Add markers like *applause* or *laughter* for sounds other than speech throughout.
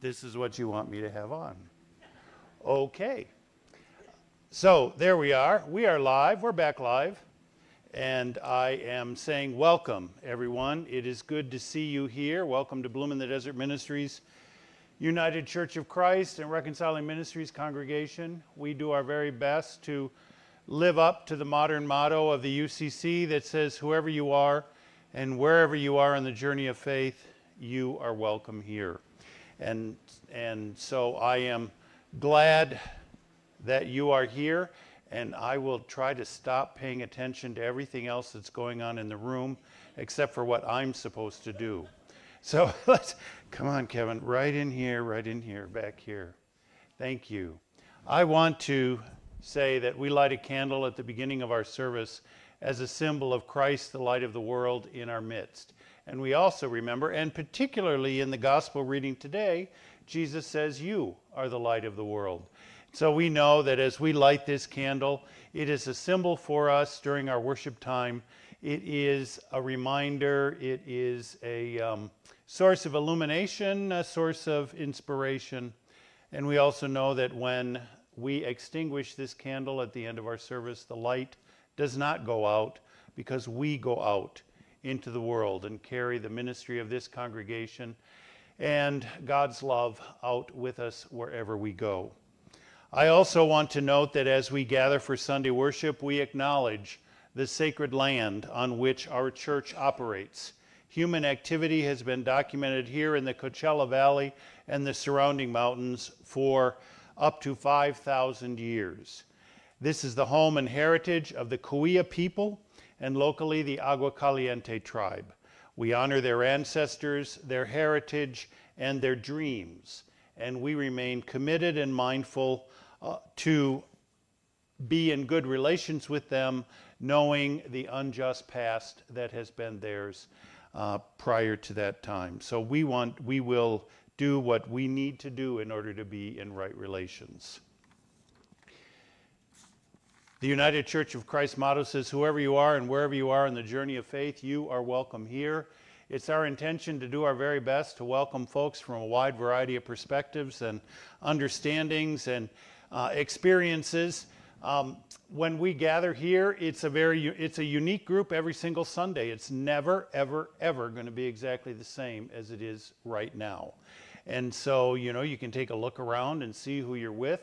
this is what you want me to have on. Okay. So there we are. We are live. We're back live. And I am saying welcome, everyone. It is good to see you here. Welcome to Bloom in the Desert Ministries, United Church of Christ, and Reconciling Ministries congregation. We do our very best to live up to the modern motto of the UCC that says, Whoever you are and wherever you are on the journey of faith, you are welcome here. And, and so I am glad that you are here, and I will try to stop paying attention to everything else that's going on in the room except for what I'm supposed to do. So *laughs* let's come on, Kevin, right in here, right in here, back here. Thank you. I want to say that we light a candle at the beginning of our service as a symbol of Christ, the light of the world, in our midst. And we also remember, and particularly in the gospel reading today, Jesus says, You are the light of the world. So we know that as we light this candle, it is a symbol for us during our worship time. It is a reminder, it is a um, source of illumination, a source of inspiration. And we also know that when we extinguish this candle at the end of our service, the light does not go out because we go out into the world and carry the ministry of this congregation and God's love out with us wherever we go. I also want to note that as we gather for Sunday worship, we acknowledge the sacred land on which our church operates. Human activity has been documented here in the Coachella Valley and the surrounding mountains for up to 5,000 years. This is the home and heritage of the Cahuilla people and locally the Agua Caliente tribe. We honor their ancestors, their heritage, and their dreams, and we remain committed and mindful uh, to be in good relations with them, knowing the unjust past that has been theirs uh, prior to that time. So we want, we will do what we need to do in order to be in right relations. The United Church of Christ motto says, Whoever you are and wherever you are in the journey of faith, you are welcome here. It's our intention to do our very best to welcome folks from a wide variety of perspectives and understandings and uh, experiences. Um, when we gather here, it's a very it's a unique group every single Sunday. It's never, ever, ever going to be exactly the same as it is right now. And so, you know, you can take a look around and see who you're with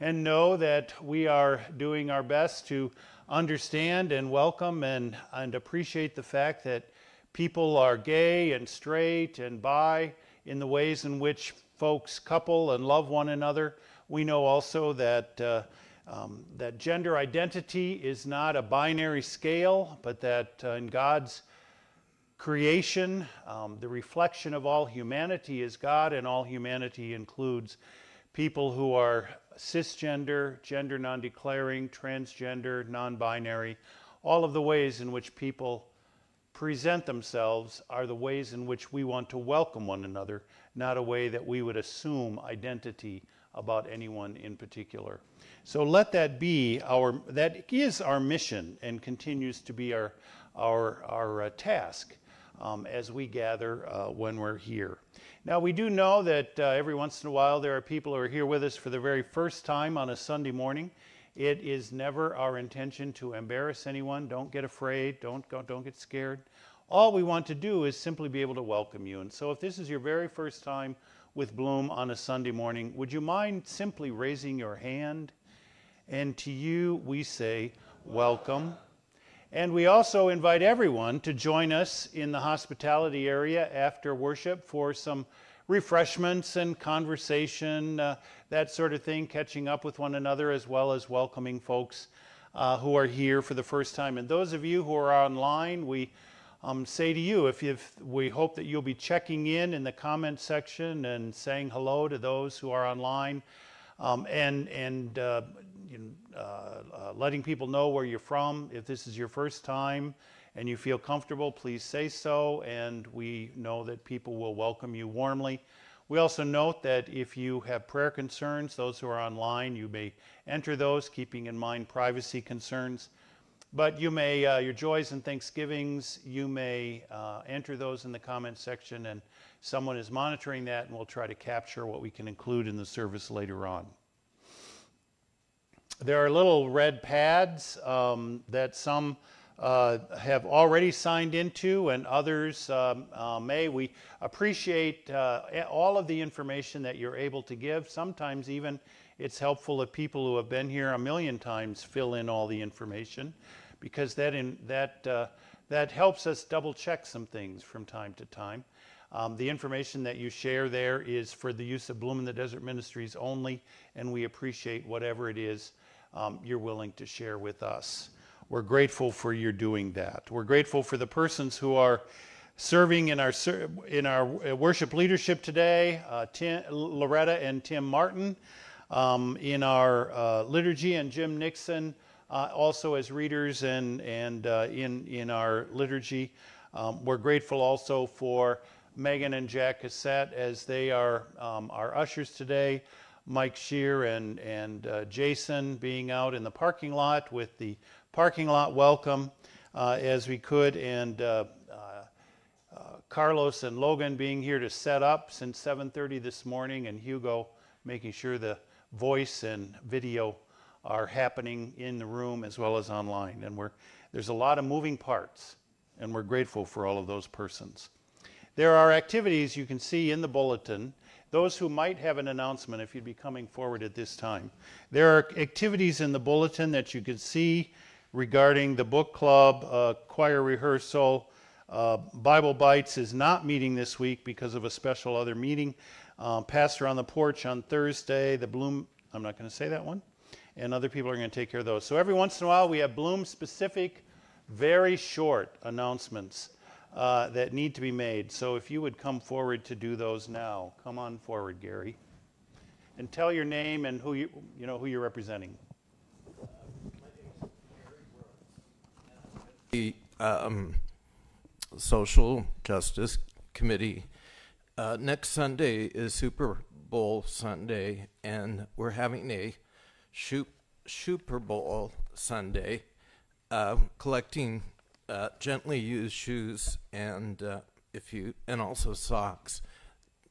and know that we are doing our best to understand and welcome and, and appreciate the fact that people are gay and straight and bi in the ways in which folks couple and love one another. We know also that, uh, um, that gender identity is not a binary scale, but that uh, in God's creation, um, the reflection of all humanity is God, and all humanity includes people who are cisgender, gender non declaring, transgender, non binary, all of the ways in which people present themselves are the ways in which we want to welcome one another, not a way that we would assume identity about anyone in particular. So let that be our, that is our mission and continues to be our, our, our uh, task um, as we gather uh, when we're here. Now, we do know that uh, every once in a while there are people who are here with us for the very first time on a Sunday morning. It is never our intention to embarrass anyone. Don't get afraid. Don't, go, don't get scared. All we want to do is simply be able to welcome you. And so, if this is your very first time with Bloom on a Sunday morning, would you mind simply raising your hand? And to you, we say, Welcome. And we also invite everyone to join us in the hospitality area after worship for some refreshments and conversation, uh, that sort of thing, catching up with one another, as well as welcoming folks uh, who are here for the first time. And those of you who are online, we um, say to you, if, if we hope that you'll be checking in in the comment section and saying hello to those who are online, um, and and uh, know, uh, uh, letting people know where you're from. If this is your first time and you feel comfortable, please say so, and we know that people will welcome you warmly. We also note that if you have prayer concerns, those who are online, you may enter those, keeping in mind privacy concerns. But you may, uh, your joys and thanksgivings, you may uh, enter those in the comment section, and someone is monitoring that, and we'll try to capture what we can include in the service later on. There are little red pads um, that some uh, have already signed into and others um, uh, may. We appreciate uh, all of the information that you're able to give. Sometimes even it's helpful if people who have been here a million times fill in all the information because that, in, that, uh, that helps us double check some things from time to time. Um, the information that you share there is for the use of Bloom in the Desert Ministries only, and we appreciate whatever it is um, you're willing to share with us. We're grateful for your doing that. We're grateful for the persons who are serving in our in our worship leadership today, uh, Tim, Loretta and Tim Martin, um, in our uh, liturgy, and Jim Nixon, uh, also as readers and and uh, in in our liturgy. Um, we're grateful also for Megan and Jack Cassette as they are um, our ushers today. Mike Shear and, and uh, Jason being out in the parking lot with the parking lot welcome uh, as we could, and uh, uh, uh, Carlos and Logan being here to set up since 7:30 this morning, and Hugo making sure the voice and video are happening in the room as well as online. And we're, there's a lot of moving parts, and we're grateful for all of those persons. There are activities you can see in the bulletin those who might have an announcement, if you'd be coming forward at this time. There are activities in the bulletin that you can see regarding the book club, uh, choir rehearsal. Uh, Bible Bites is not meeting this week because of a special other meeting. Um, Pastor on the Porch on Thursday, the Bloom, I'm not going to say that one, and other people are going to take care of those. So every once in a while, we have Bloom specific, very short announcements uh, that need to be made. So if you would come forward to do those now, come on forward, Gary, and tell your name and who you you know who you're representing. The um, Social Justice Committee. Uh, next Sunday is Super Bowl Sunday, and we're having a Super Bowl Sunday, uh, collecting uh, gently used shoes and uh, if you and also socks.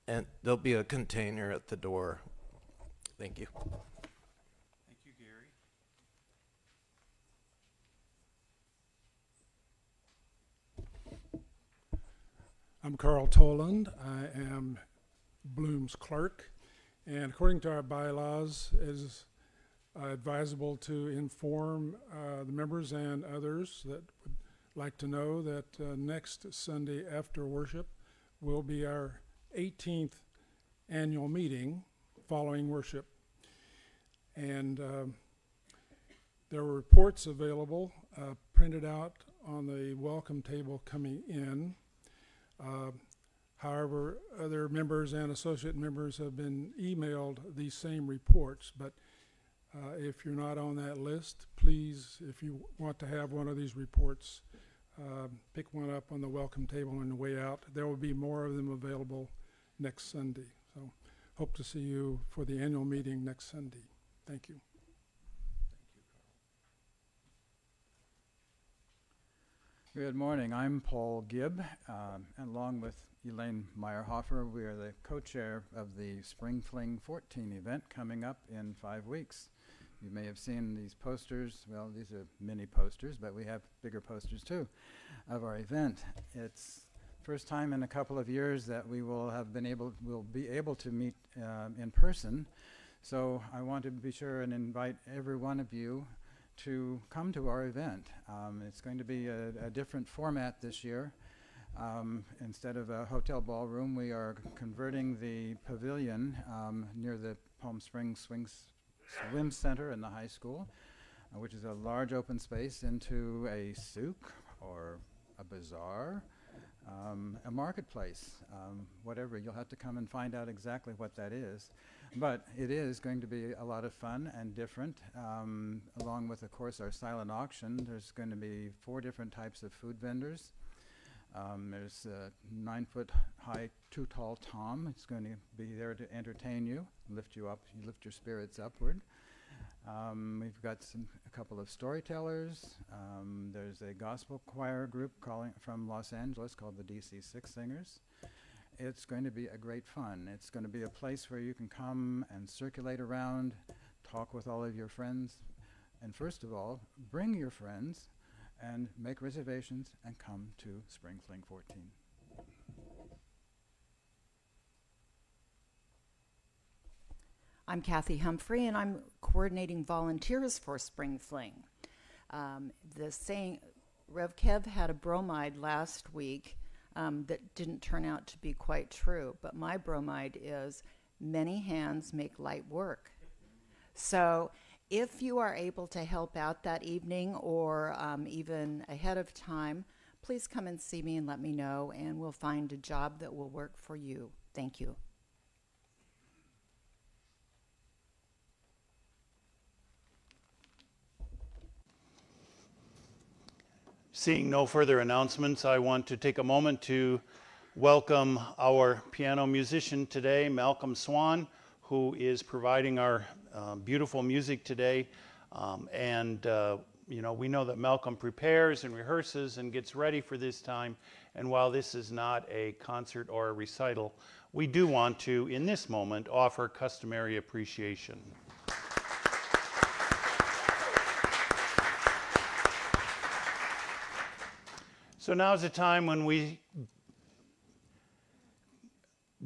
And there'll be a container at the door. Thank you. Thank you gary. I'm carl toland. I am bloom's clerk. And according to our bylaws it is uh, advisable to inform uh, the members and others that would like to know that uh, next Sunday after worship will be our 18th annual meeting following worship. And uh, there were reports available, uh, printed out on the welcome table coming in. Uh, however, other members and associate members have been emailed these same reports, but uh, if you're not on that list, please, if you want to have one of these reports, uh, pick one up on the welcome table on the way out. There will be more of them available next Sunday. So hope to see you for the annual meeting next Sunday. Thank you. Good morning. I'm Paul Gibb, um, and along with Elaine Meyerhofer, we are the co-chair of the Spring Fling 14 event coming up in five weeks. You may have seen these posters. Well, these are mini posters, but we have bigger posters too of our event. It's first time in a couple of years that we will have been able will be able to meet uh, in person. So I want to be sure and invite every one of you to come to our event. Um, it's going to be a, a, different format this year. Um, instead of a hotel ballroom, we are converting the pavilion um, near the Palm Springs Swings swim center in the high school, uh, which is a large open space, into a souk or a bazaar, um, a marketplace, um, whatever. You'll have to come and find out exactly what that is. But it is going to be a lot of fun and different, um, along with, of course, our silent auction. There's going to be four different types of food vendors. Um, there's a nine foot high, too tall Tom. It's going to be there to entertain you, lift you up, lift your spirits upward. Um, we've got some, a couple of storytellers. Um, there's a gospel choir group calling from Los Angeles called the DC Six Singers. It's going to be a great fun. It's going to be a place where you can come and circulate around, talk with all of your friends, and first of all, bring your friends and make reservations and come to Spring Fling 14. I'm Kathy Humphrey, and I'm coordinating volunteers for Spring Fling. Um, the saying, Rev Kev had a bromide last week um, that didn't turn out to be quite true, but my bromide is many hands make light work. So if you are able to help out that evening or um, even ahead of time, please come and see me and let me know, and we'll find a job that will work for you. Thank you. Seeing no further announcements, I want to take a moment to welcome our piano musician today, Malcolm Swan, who is providing our uh, beautiful music today. Um, and, uh, you know, we know that Malcolm prepares and rehearses and gets ready for this time. And while this is not a concert or a recital, we do want to, in this moment, offer customary appreciation. So now is a time when we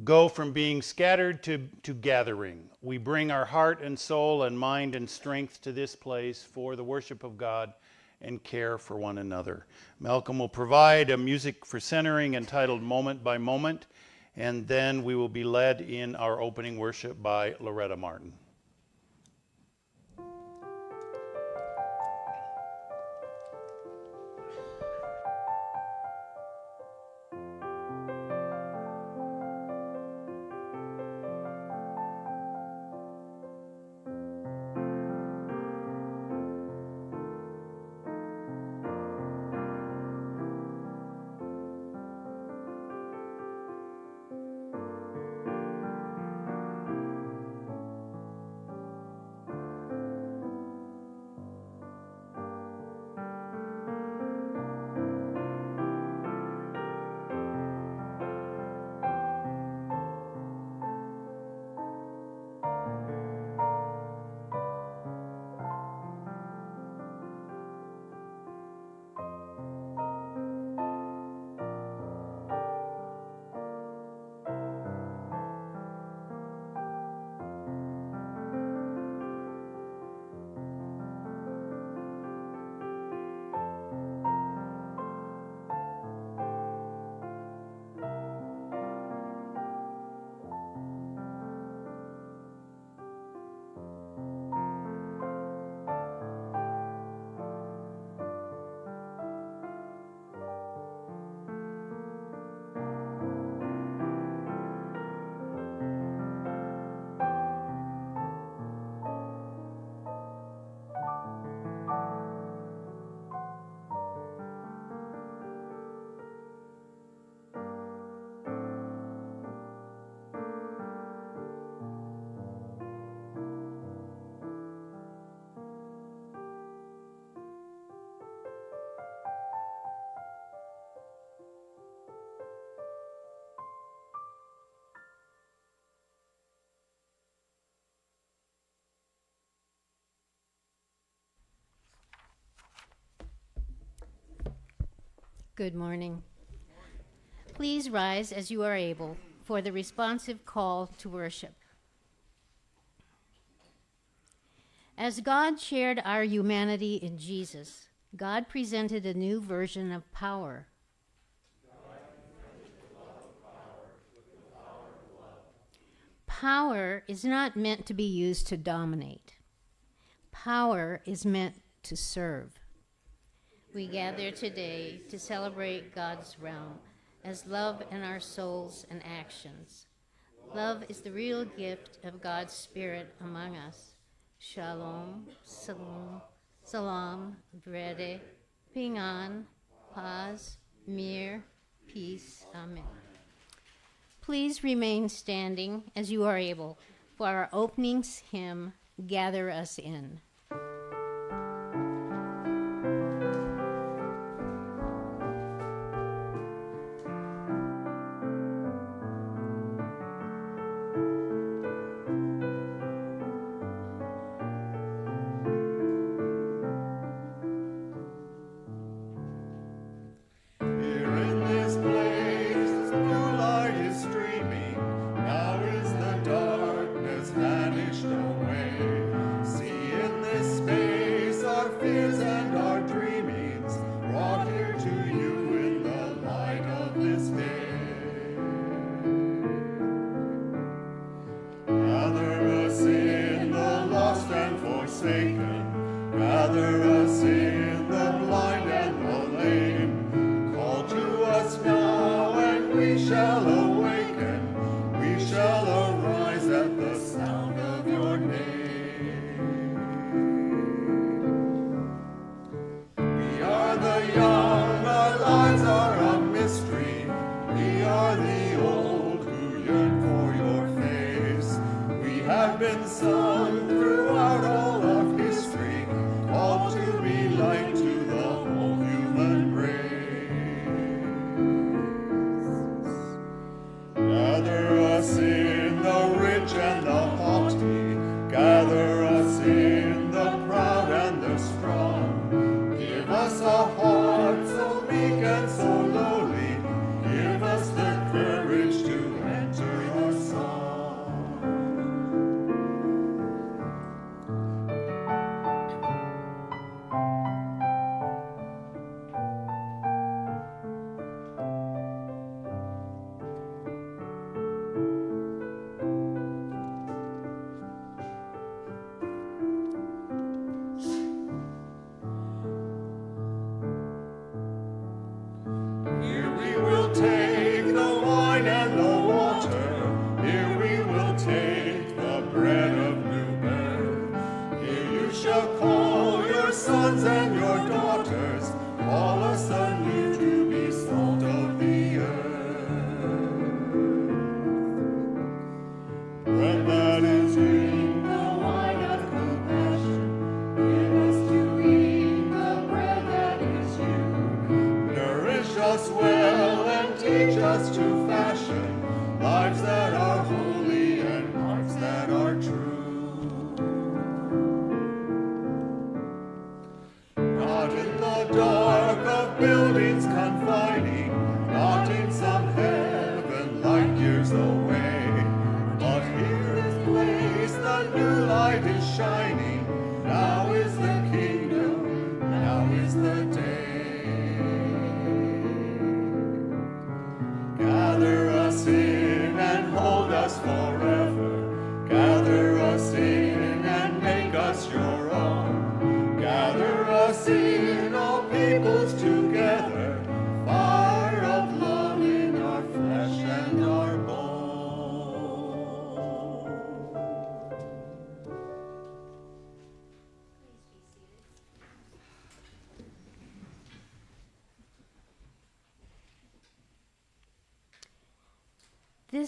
go from being scattered to, to gathering. We bring our heart and soul and mind and strength to this place for the worship of God and care for one another. Malcolm will provide a music for centering entitled Moment by Moment, and then we will be led in our opening worship by Loretta Martin. Good morning. Please rise as you are able for the responsive call to worship. As God shared our humanity in Jesus, God presented a new version of power. Power is not meant to be used to dominate. Power is meant to serve. We gather today to celebrate God's realm as love in our souls and actions. Love is the real gift of God's Spirit among us. Shalom, salam, salam, brede, pingan, paz, mir, peace. Amen. Please remain standing as you are able for our opening hymn, Gather Us In.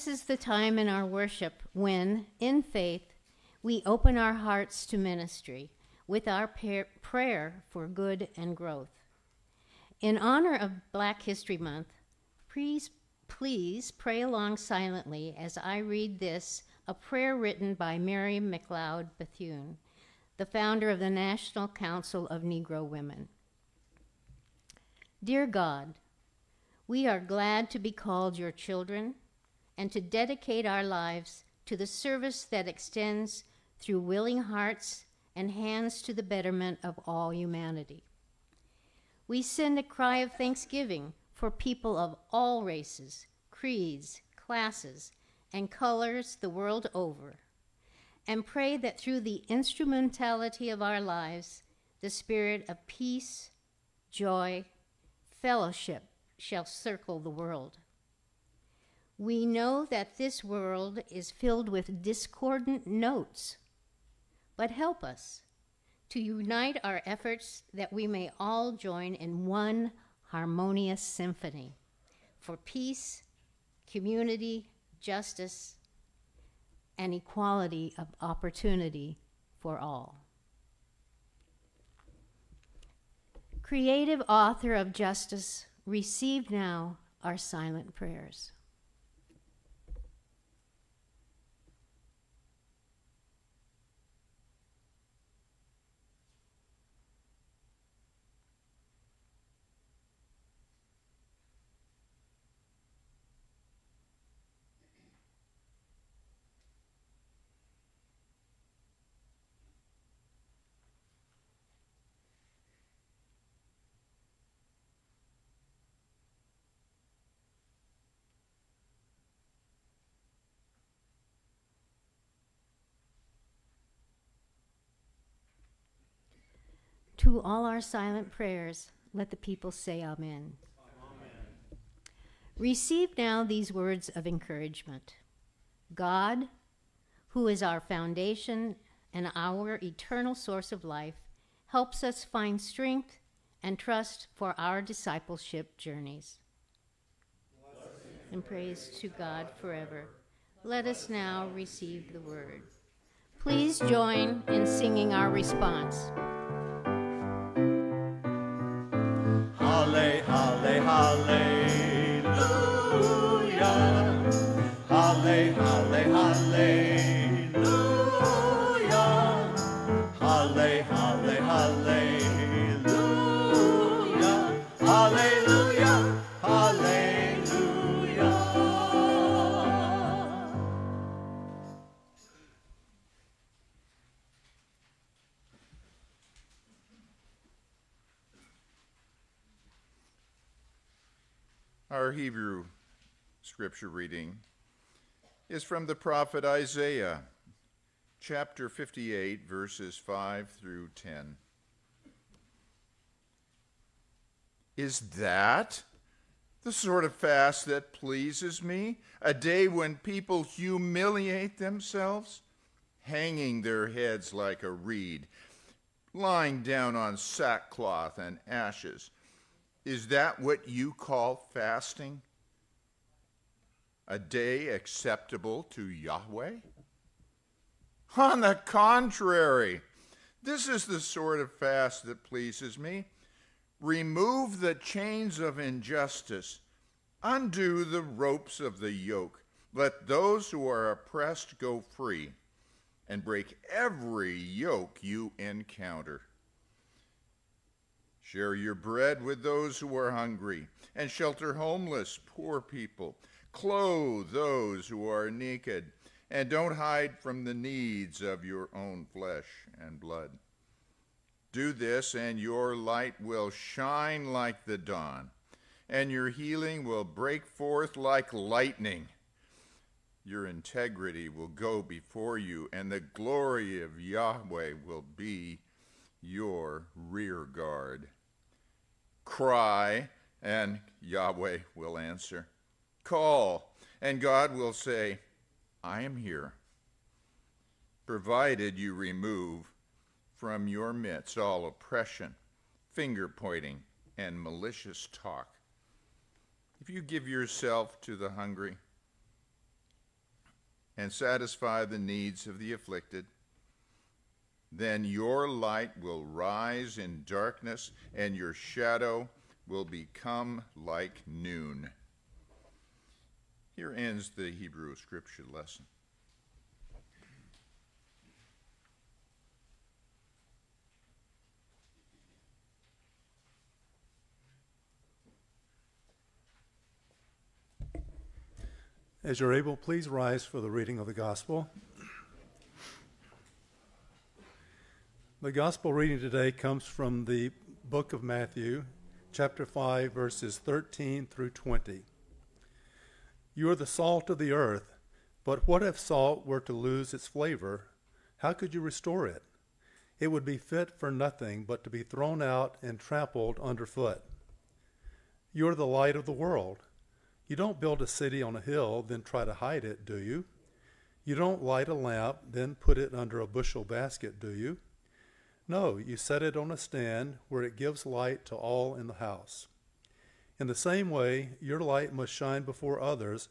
This is the time in our worship when, in faith, we open our hearts to ministry with our prayer for good and growth. In honor of Black History Month, please, please pray along silently as I read this, a prayer written by Mary McLeod Bethune, the founder of the National Council of Negro Women. Dear God, we are glad to be called your children and to dedicate our lives to the service that extends through willing hearts and hands to the betterment of all humanity. We send a cry of thanksgiving for people of all races, creeds, classes, and colors the world over, and pray that through the instrumentality of our lives, the spirit of peace, joy, fellowship shall circle the world. We know that this world is filled with discordant notes, but help us to unite our efforts that we may all join in one harmonious symphony for peace, community, justice, and equality of opportunity for all. Creative author of justice, receive now our silent prayers. To all our silent prayers, let the people say Amen. Amen. Receive now these words of encouragement God, who is our foundation and our eternal source of life, helps us find strength and trust for our discipleship journeys. And praise to God forever. Let us now receive the word. Please join in singing our response. Hebrew scripture reading is from the prophet Isaiah, chapter 58, verses 5 through 10. Is that the sort of fast that pleases me? A day when people humiliate themselves, hanging their heads like a reed, lying down on sackcloth and ashes. Is that what you call fasting? A day acceptable to Yahweh? On the contrary, this is the sort of fast that pleases me. Remove the chains of injustice, undo the ropes of the yoke. Let those who are oppressed go free, and break every yoke you encounter. Share your bread with those who are hungry, and shelter homeless, poor people. Clothe those who are naked, and don't hide from the needs of your own flesh and blood. Do this, and your light will shine like the dawn, and your healing will break forth like lightning. Your integrity will go before you, and the glory of Yahweh will be your rear guard. Cry, and Yahweh will answer. Call, and God will say, I am here. Provided you remove from your midst all oppression, finger pointing, and malicious talk. If you give yourself to the hungry and satisfy the needs of the afflicted, then your light will rise in darkness, and your shadow will become like noon. Here ends the Hebrew scripture lesson. As you're able, please rise for the reading of the gospel. The gospel reading today comes from the book of Matthew, chapter 5, verses 13 through 20. You are the salt of the earth, but what if salt were to lose its flavor? How could you restore it? It would be fit for nothing but to be thrown out and trampled underfoot. You are the light of the world. You don't build a city on a hill, then try to hide it, do you? You don't light a lamp, then put it under a bushel basket, do you? No, you set it on a stand where it gives light to all in the house. In the same way, your light must shine before others,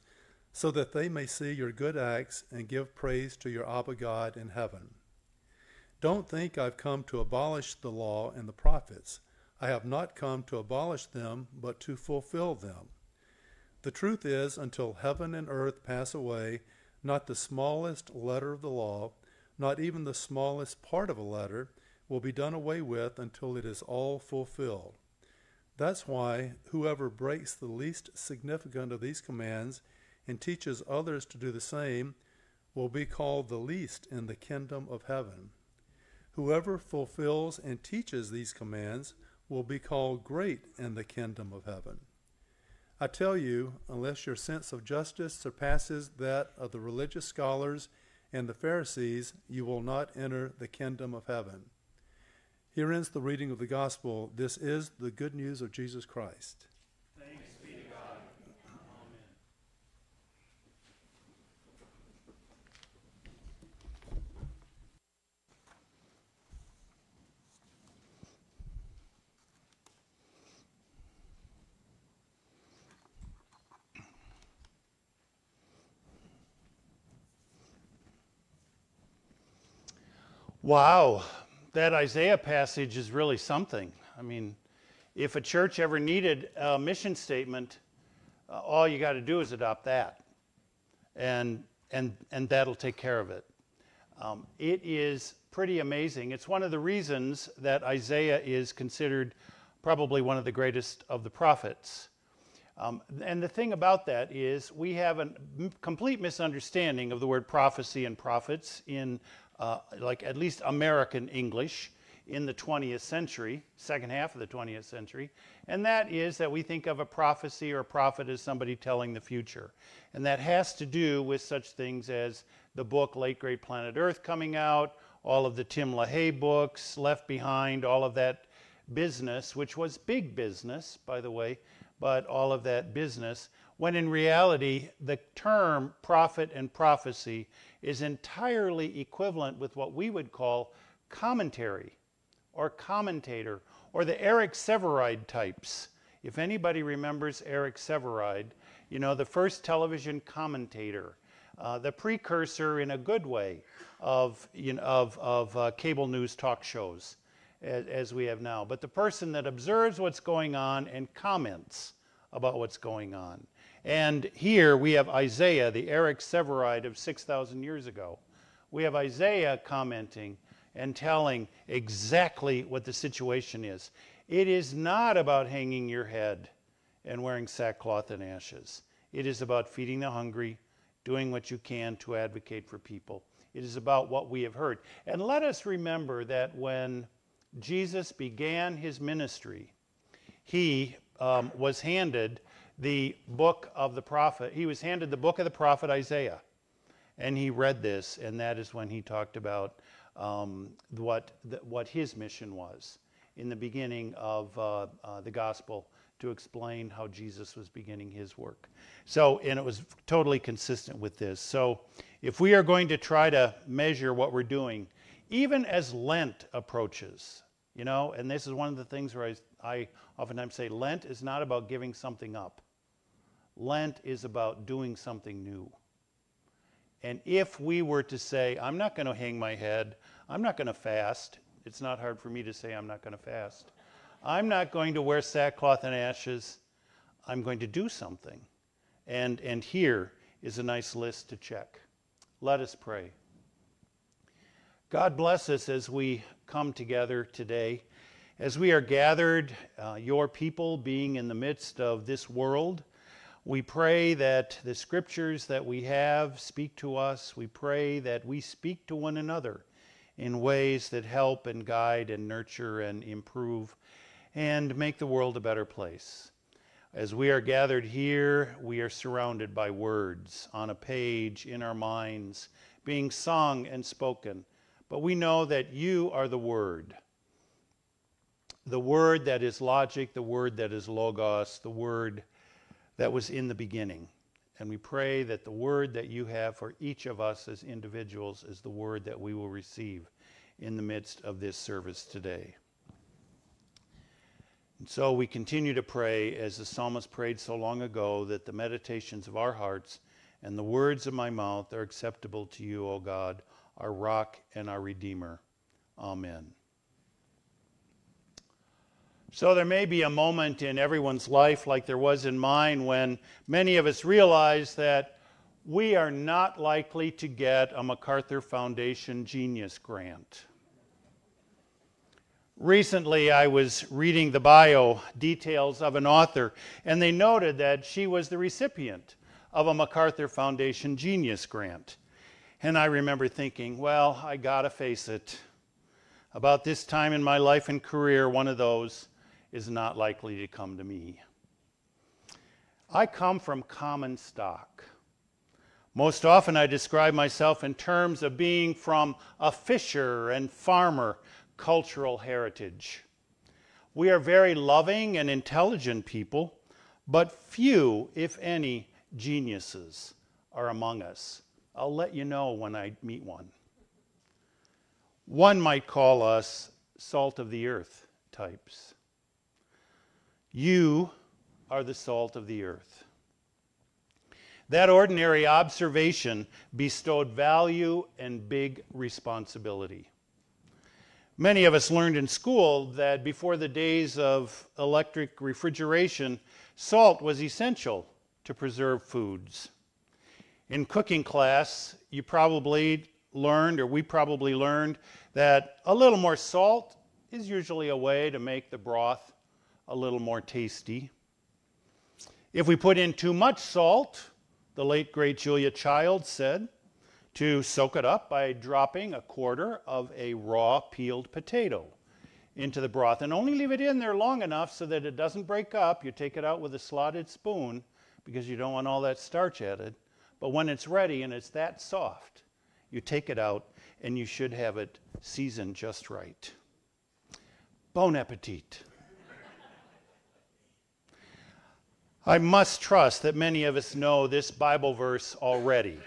so that they may see your good acts and give praise to your Abba God in heaven. Don't think I've come to abolish the law and the prophets. I have not come to abolish them, but to fulfill them. The truth is, until heaven and earth pass away, not the smallest letter of the law, not even the smallest part of a letter, will be done away with until it is all fulfilled. That's why whoever breaks the least significant of these commands and teaches others to do the same will be called the least in the kingdom of heaven. Whoever fulfills and teaches these commands will be called great in the kingdom of heaven. I tell you, unless your sense of justice surpasses that of the religious scholars and the Pharisees, you will not enter the kingdom of heaven. Here ends the reading of the gospel. This is the good news of Jesus Christ. Wow, that Isaiah passage is really something. I mean, if a church ever needed a mission statement, uh, all you got to do is adopt that, and and and that'll take care of it. Um, it is pretty amazing. It's one of the reasons that Isaiah is considered probably one of the greatest of the prophets. Um, and the thing about that is we have a complete misunderstanding of the word prophecy and prophets in uh, like at least American English in the 20th century, second half of the 20th century, and that is that we think of a prophecy or a prophet as somebody telling the future. And that has to do with such things as the book Late Great Planet Earth coming out, all of the Tim LaHaye books, Left Behind, all of that business, which was big business, by the way, but all of that business, when in reality, the term prophet and prophecy is entirely equivalent with what we would call commentary or commentator or the Eric Sevareid types. If anybody remembers Eric Sevareid, you know, the first television commentator, uh, the precursor in a good way of, you know, of, of uh, cable news talk shows as, as we have now, but the person that observes what's going on and comments about what's going on. And here we have Isaiah, the Eric Sevareid of 6,000 years ago. We have Isaiah commenting and telling exactly what the situation is. It is not about hanging your head and wearing sackcloth and ashes. It is about feeding the hungry, doing what you can to advocate for people. It is about what we have heard. And let us remember that when Jesus began his ministry, he um, was handed the book of the prophet. He was handed the book of the prophet Isaiah. And he read this, and that is when he talked about um, what, the, what his mission was in the beginning of uh, uh, the gospel to explain how Jesus was beginning his work. So, and it was totally consistent with this. So, if we are going to try to measure what we're doing, even as Lent approaches, you know, and this is one of the things where I, I oftentimes say Lent is not about giving something up. Lent is about doing something new. And if we were to say, I'm not going to hang my head, I'm not going to fast, it's not hard for me to say I'm not going to fast. I'm not going to wear sackcloth and ashes, I'm going to do something. And, and here is a nice list to check. Let us pray. God bless us as we come together today. As we are gathered, uh, your people being in the midst of this world, we pray that the scriptures that we have speak to us. We pray that we speak to one another in ways that help and guide and nurture and improve and make the world a better place. As we are gathered here, we are surrounded by words on a page in our minds, being sung and spoken. But we know that you are the Word. The Word that is logic, the Word that is logos, the Word that was in the beginning. And we pray that the word that you have for each of us as individuals is the word that we will receive in the midst of this service today. And so we continue to pray, as the psalmist prayed so long ago, that the meditations of our hearts and the words of my mouth are acceptable to you, O God, our rock and our redeemer. Amen. So there may be a moment in everyone's life, like there was in mine, when many of us realize that we are not likely to get a MacArthur Foundation Genius Grant. Recently, I was reading the bio details of an author, and they noted that she was the recipient of a MacArthur Foundation Genius Grant. And I remember thinking, well, I gotta face it. About this time in my life and career, one of those is not likely to come to me. I come from common stock. Most often, I describe myself in terms of being from a fisher and farmer cultural heritage. We are very loving and intelligent people, but few, if any, geniuses are among us. I'll let you know when I meet one. One might call us salt of the earth types. You are the salt of the earth. That ordinary observation bestowed value and big responsibility. Many of us learned in school that before the days of electric refrigeration, salt was essential to preserve foods. In cooking class, you probably learned, or we probably learned, that a little more salt is usually a way to make the broth a little more tasty. If we put in too much salt, the late great Julia Child said, to soak it up by dropping a quarter of a raw peeled potato into the broth and only leave it in there long enough so that it doesn't break up. You take it out with a slotted spoon because you don't want all that starch added. But when it's ready and it's that soft, you take it out and you should have it seasoned just right. Bon appetit. I must trust that many of us know this Bible verse already.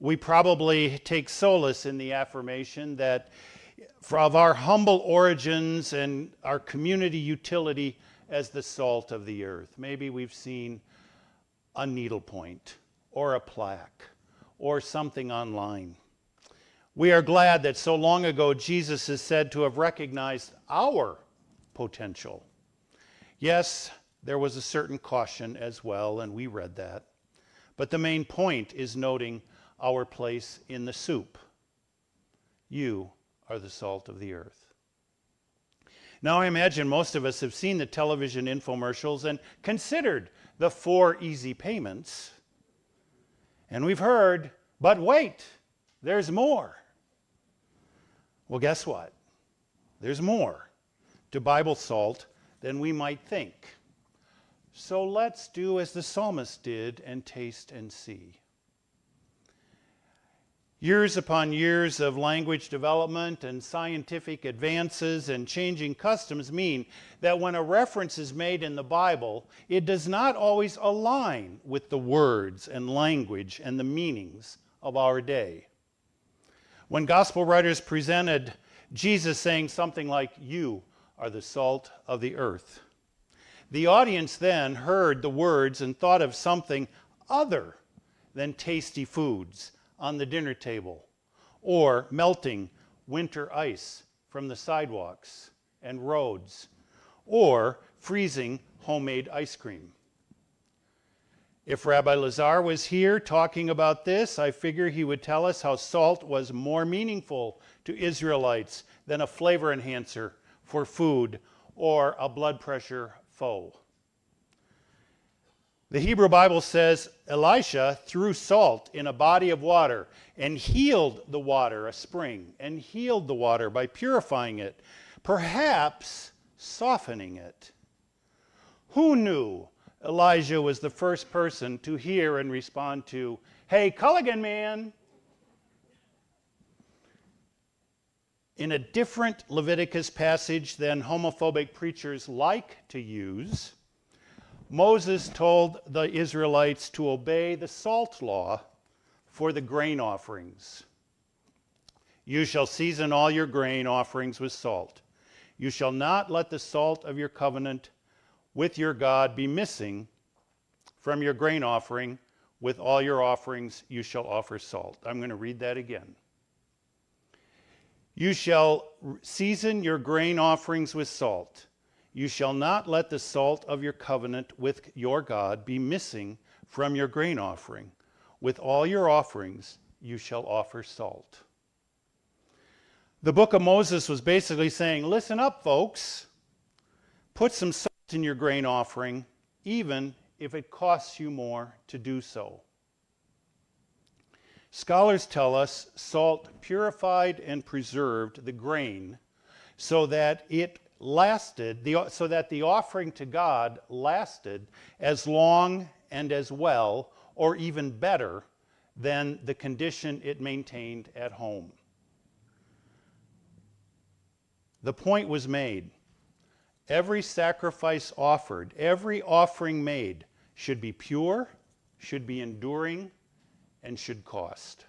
We probably take solace in the affirmation that of our humble origins and our community utility as the salt of the earth. Maybe we've seen a needlepoint or a plaque or something online. We are glad that so long ago Jesus is said to have recognized our potential. Yes, there was a certain caution as well, and we read that. But the main point is noting our place in the soup. You are the salt of the earth. Now, I imagine most of us have seen the television infomercials and considered the four easy payments. And we've heard, but wait, there's more. Well, guess what? There's more to Bible salt than we might think. So let's do as the psalmist did and taste and see. Years upon years of language development and scientific advances and changing customs mean that when a reference is made in the Bible, it does not always align with the words and language and the meanings of our day. When gospel writers presented Jesus saying something like, You are the salt of the earth, the audience then heard the words and thought of something other than tasty foods on the dinner table or melting winter ice from the sidewalks and roads or freezing homemade ice cream. If Rabbi Lazar was here talking about this, I figure he would tell us how salt was more meaningful to Israelites than a flavor enhancer for food or a blood pressure foe. The Hebrew Bible says Elisha threw salt in a body of water and healed the water, a spring, and healed the water by purifying it, perhaps softening it. Who knew Elijah was the first person to hear and respond to, Hey, Culligan man! In a different Leviticus passage than homophobic preachers like to use, Moses told the Israelites to obey the salt law for the grain offerings. You shall season all your grain offerings with salt. You shall not let the salt of your covenant with your God be missing from your grain offering. With all your offerings, you shall offer salt. I'm going to read that again. You shall season your grain offerings with salt. You shall not let the salt of your covenant with your God be missing from your grain offering. With all your offerings, you shall offer salt. The book of Moses was basically saying, Listen up, folks. Put some salt in your grain offering, even if it costs you more to do so. Scholars tell us salt purified and preserved the grain so that it lasted, the, so that the offering to God lasted as long and as well, or even better, than the condition it maintained at home. The point was made. Every sacrifice offered, every offering made, should be pure, should be enduring, and should cost.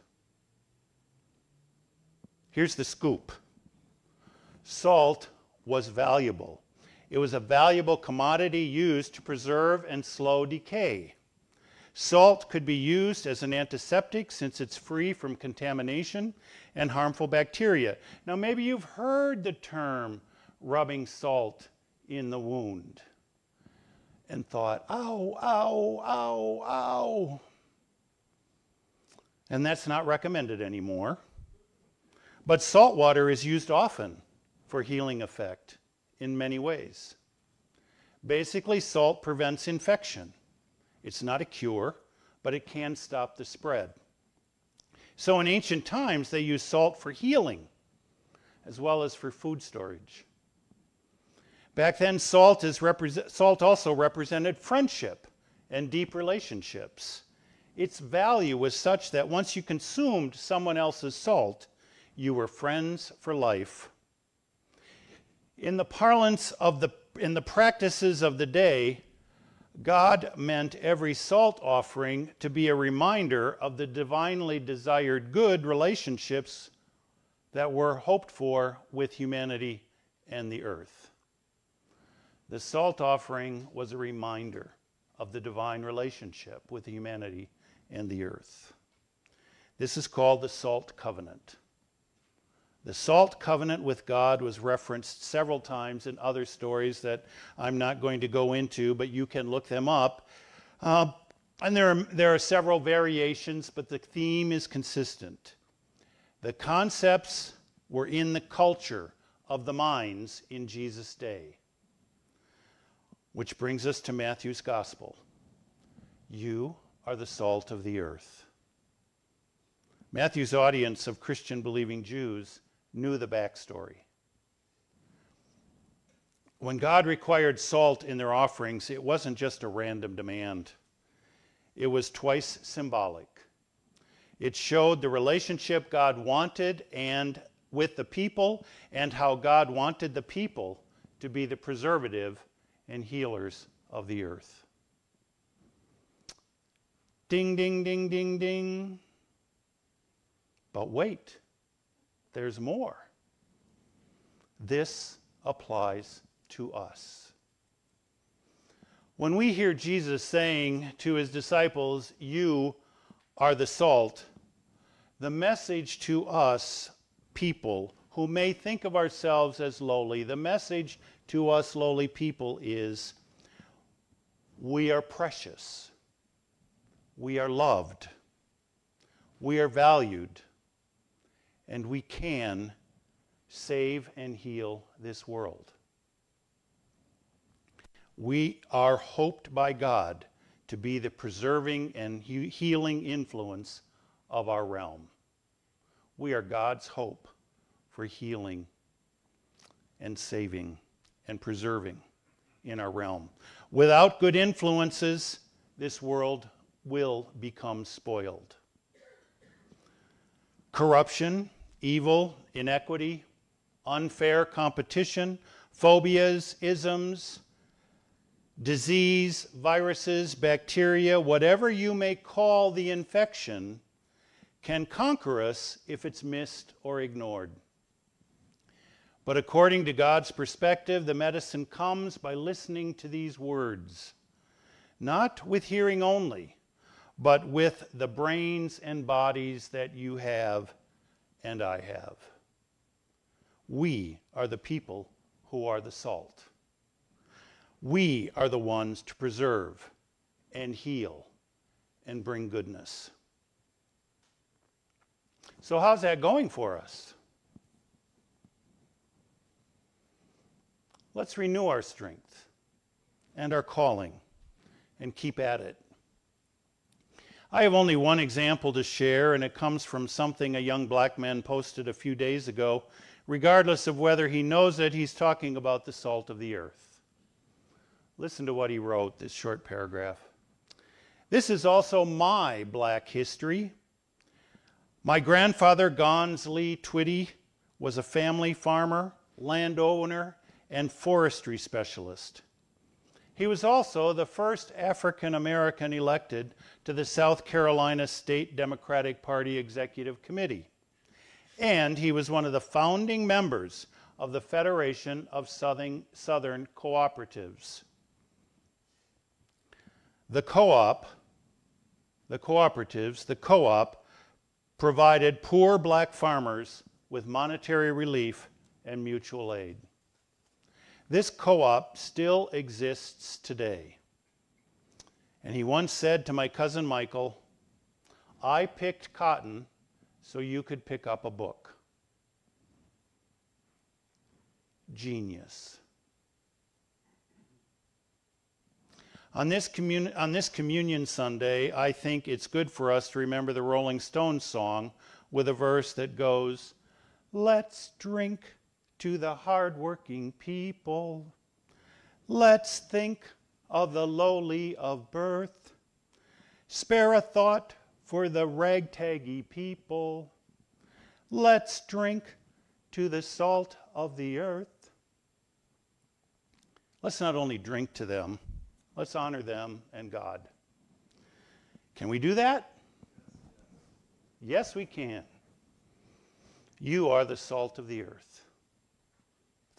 Here's the scoop salt was valuable. It was a valuable commodity used to preserve and slow decay. Salt could be used as an antiseptic since it's free from contamination and harmful bacteria. Now, maybe you've heard the term rubbing salt in the wound and thought, ow, ow, ow, ow. And that's not recommended anymore. But salt water is used often for healing effect in many ways. Basically, salt prevents infection. It's not a cure, but it can stop the spread. So in ancient times, they used salt for healing as well as for food storage. Back then, salt, is salt also represented friendship and deep relationships. Its value was such that once you consumed someone else's salt, you were friends for life. In the parlance of the in the practices of the day, God meant every salt offering to be a reminder of the divinely desired good relationships that were hoped for with humanity and the earth. The salt offering was a reminder of the divine relationship with humanity and the earth. This is called the Salt Covenant. The salt covenant with God was referenced several times in other stories that I'm not going to go into, but you can look them up. Uh, and there are, there are several variations, but the theme is consistent. The concepts were in the culture of the minds in Jesus' day. Which brings us to Matthew's gospel. You are the salt of the earth. Matthew's audience of Christian believing Jews knew the backstory. When God required salt in their offerings, it wasn't just a random demand, it was twice symbolic. It showed the relationship God wanted and with the people and how God wanted the people to be the preservative and healers of the earth. Ding, ding, ding, ding, ding. But wait. There's more. This applies to us. When we hear Jesus saying to his disciples, You are the salt, the message to us, people who may think of ourselves as lowly, the message to us lowly people is we are precious, we are loved, we are valued and we can save and heal this world. We are hoped by God to be the preserving and healing influence of our realm. We are God's hope for healing and saving and preserving in our realm. Without good influences, this world will become spoiled. Corruption evil, inequity, unfair competition, phobias, isms, disease, viruses, bacteria, whatever you may call the infection, can conquer us if it's missed or ignored. But according to God's perspective, the medicine comes by listening to these words, not with hearing only, but with the brains and bodies that you have and I have. We are the people who are the salt. We are the ones to preserve and heal and bring goodness. So, how's that going for us? Let's renew our strength and our calling and keep at it. I have only one example to share, and it comes from something a young black man posted a few days ago, regardless of whether he knows it, he's talking about the salt of the earth. Listen to what he wrote, this short paragraph. This is also my black history. My grandfather, Gons Lee Twitty, was a family farmer, landowner, and forestry specialist. He was also the first African American elected to the South Carolina State Democratic Party Executive Committee. And he was one of the founding members of the Federation of Southern, Southern Cooperatives. The co op, the cooperatives, the co op provided poor black farmers with monetary relief and mutual aid. This co op still exists today. And he once said to my cousin Michael, I picked cotton so you could pick up a book. Genius. On this, commun- on this Communion Sunday, I think it's good for us to remember the Rolling Stones song with a verse that goes, Let's drink to the hardworking people. Let's think of the lowly of birth. Spare a thought for the ragtaggy people. Let's drink to the salt of the earth. Let's not only drink to them, let's honor them and God. Can we do that? Yes, we can. You are the salt of the earth.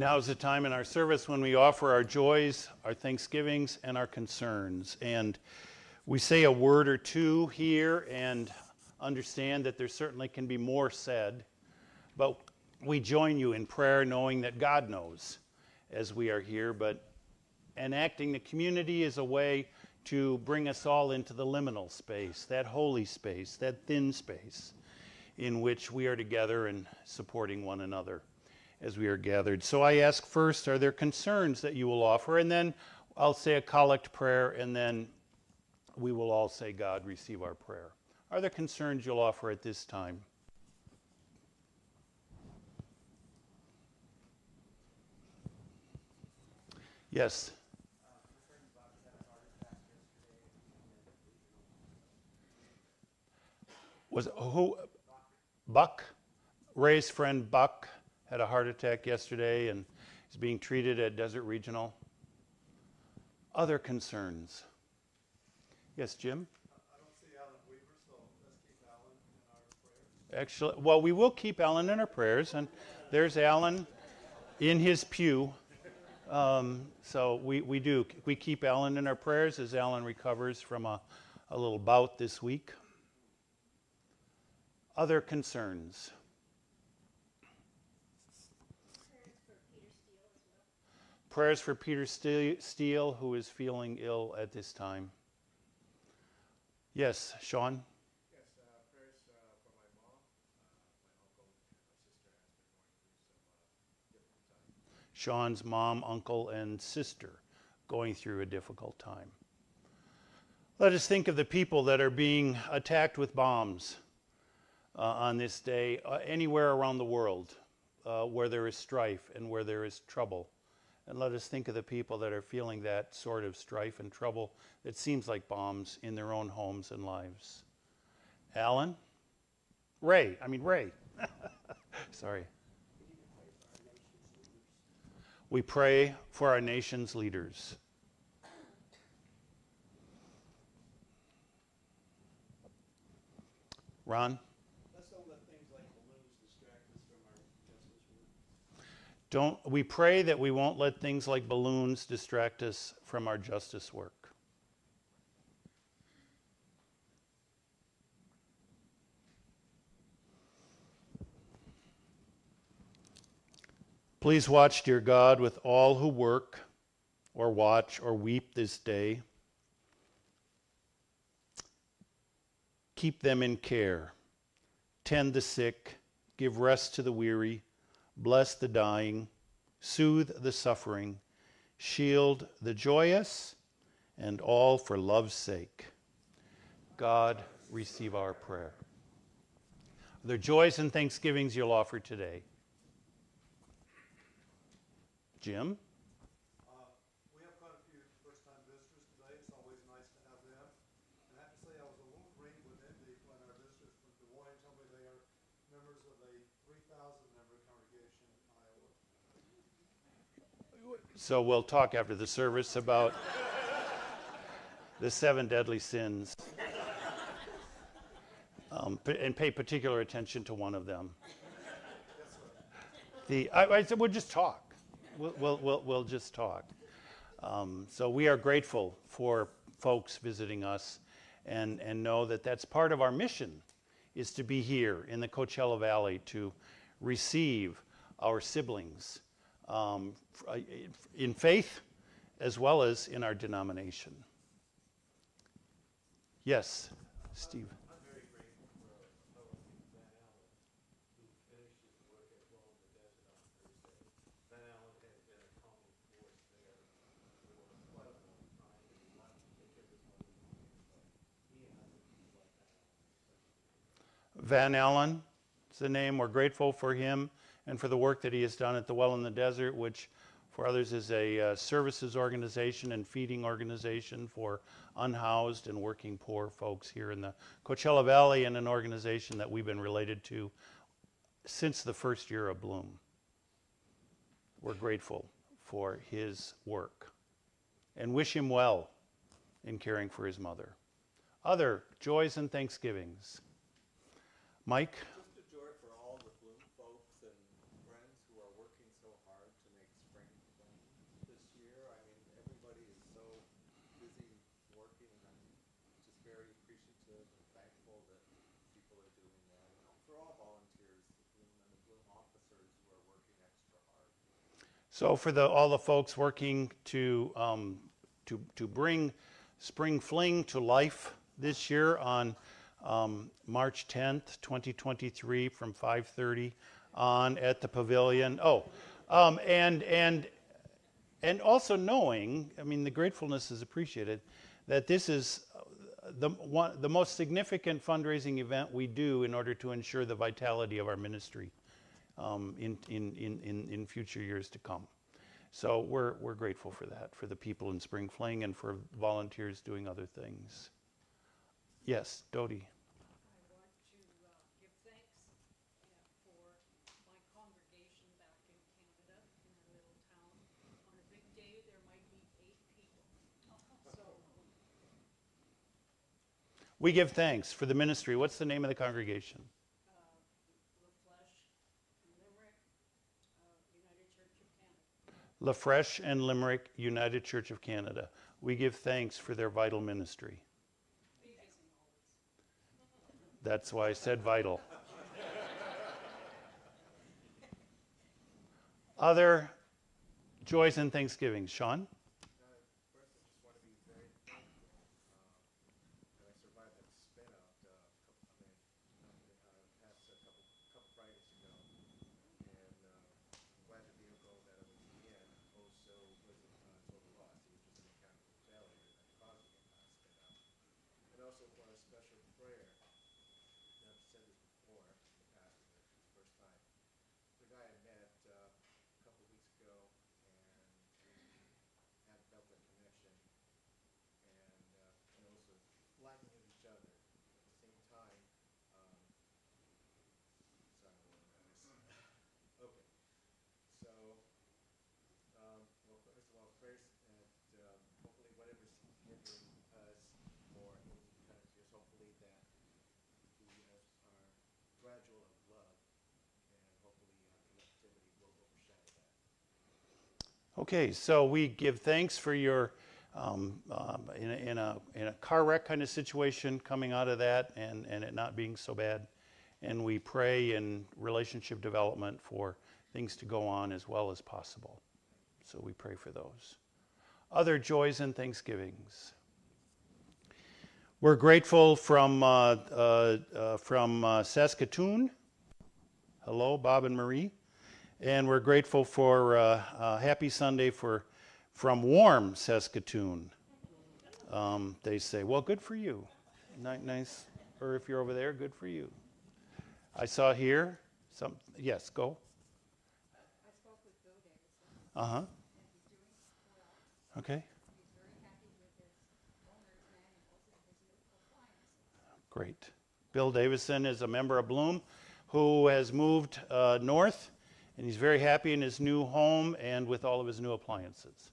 Now is the time in our service when we offer our joys, our thanksgivings, and our concerns. And we say a word or two here and understand that there certainly can be more said. But we join you in prayer knowing that God knows as we are here. But enacting the community is a way to bring us all into the liminal space, that holy space, that thin space in which we are together and supporting one another as we are gathered. So I ask first, are there concerns that you will offer? And then I'll say a collect prayer, and then we will all say, God, receive our prayer. Are there concerns you'll offer at this time? Yes. Was who? Buck? Ray's friend Buck had a heart attack yesterday and is being treated at Desert Regional. Other concerns? Yes, Jim? Actually, well, we will keep Alan in our prayers, and there's Alan in his pew. Um, so we, we do. We keep Alan in our prayers as Alan recovers from a, a little bout this week. Other concerns? Prayers for Peter Steele, who is feeling ill at this time. Yes, Sean? Yes, prayers for my mom, my uncle, and my sister going through some difficult time. Sean's mom, uncle, and sister going through a difficult time. Let us think of the people that are being attacked with bombs uh, on this day uh, anywhere around the world uh, where there is strife and where there is trouble. And let us think of the people that are feeling that sort of strife and trouble that seems like bombs in their own homes and lives. Alan? Ray, I mean, Ray. *laughs* Sorry. We pray for our nation's leaders. Ron? Don't, we pray that we won't let things like balloons distract us from our justice work. Please watch, dear God, with all who work or watch or weep this day. Keep them in care. Tend the sick. give rest to the weary, bless the dying, soothe the suffering, shield the joyous, and all for love's sake. God, receive our prayer. There joys and thanksgivings you'll offer today? Jim? We have quite a few first-time visitors today. It's always nice to have them. And I have to say, I was a little green with envy when our visitors from Des Moines told me they are members of a 3,000-member congregation in Iowa. So we'll talk after the service about the seven deadly sins. Um, and pay particular attention to one of them. The, I, I said, we'll just talk. We'll, we'll, we'll, we'll just talk. Um, so we are grateful for folks visiting us and, and know that that's part of our mission is to be here in the Coachella Valley to receive our siblings um, uh, in faith as well as in our denomination. Yes, Steve. Van Allen is the name. We're grateful for him and for the work that he has done at the Well in the Desert, which for others is a uh, services organization and feeding organization for unhoused and working poor folks here in the Coachella Valley, and an organization that we've been related to since the first year of Bloom. We're grateful for his work and wish him well in caring for his mother. Other joys and thanksgivings. Mike? Just a joy for all the Bloom folks and friends who are working so hard to make spring fling this year. I mean, everybody is so busy working, and I'm just very appreciative and thankful that people are doing that. And for all volunteers, the Bloom and the Bloom officers who are working extra hard. So for the, all the folks working to, um, to, to bring Spring Fling to life this year on um, March 10th, 2023, from 5:30 on at the pavilion. Oh, um, and and and also knowing, I mean, the gratefulness is appreciated that this is uh, the one, the most significant fundraising event we do in order to ensure the vitality of our ministry in, in, in, in, in future years to come. So we're, we're grateful for that, for the people in Spring Fling and for volunteers doing other things. Yes, Dodie. I want to uh, give thanks for my congregation back in Canada, in our little town. On a big day, there might be eight people. *laughs* So, We give thanks for the ministry. What's the name of the congregation? La Flèche, Limerick, uh, United Church of Canada. La Fresh and Limerick United Church of Canada. We give thanks for their vital ministry. That's why I said vital. Other joys and thanksgivings. Sean? First, I just want to be very thankful uh, that I survived that spin out uh, couple, I mean, uh, past a couple, couple Fridays ago. And uh, I'm glad the vehicle that I was in also wasn't uh, total loss. It was just a mechanical failure that caused me to uh, spin out. And also want a special prayer. And I've said this before in the past, but it's the first time. The guy I met uh, a couple weeks ago, and we had felt a connection, and uh, and also liking with each other at the same time. Um, sorry, I'm a little nervous. okay, so um, well, first of all, prayers that um, hopefully whatever's hindering us or any kind of just hopefully that we uh, are gradual of love, and hopefully uh, connectivity will overshadow that. Okay, so we give thanks for your, um, um, in, a, in, a, in a car wreck kind of situation, coming out of that and, and it not being so bad. And we pray in relationship development for things to go on as well as possible. So we pray for those. Other joys and thanksgivings. We're grateful from, uh, uh, uh, from uh, Saskatoon Hello, Bob and Marie. And we're grateful for uh, uh, Happy Sunday for from warm Saskatoon. Um, they say, well, good for you. Nice. Or if you're over there, good for you. I saw here some, yes, go. Uh huh. Okay. Great. Bill Davison is a member of Bloom who has moved uh, north, and he's very happy in his new home and with all of his new appliances.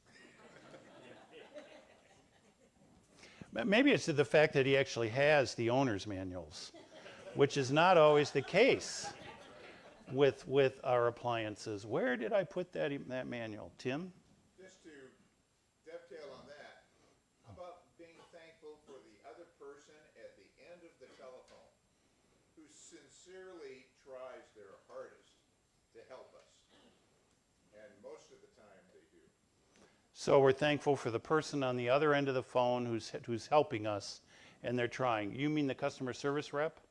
Maybe it's the fact that he actually has the owner's manuals, which is not always the case with, with our appliances. Where did I put that, that manual? Tim? Just to dovetail on that, how about being thankful for the other person at the end of the telephone who sincerely tries their hardest to help us? And most of the time they do. So we're thankful for the person on the other end of the phone who's, who's helping us, and they're trying. You mean the customer service rep?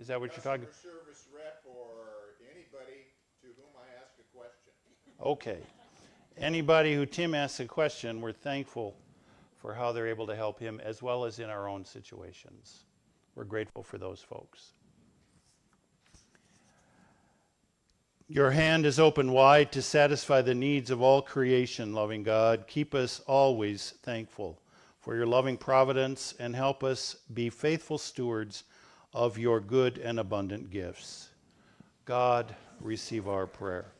Is that what you're talking? Customer service rep or anybody to whom I ask a question. Okay. Anybody who Tim asks a question, we're thankful for how they're able to help him as well as in our own situations. We're grateful for those folks. Your hand is open wide to satisfy the needs of all creation, loving God. Keep us always thankful for your loving providence and help us be faithful stewards of your good and abundant gifts. God, receive our prayer.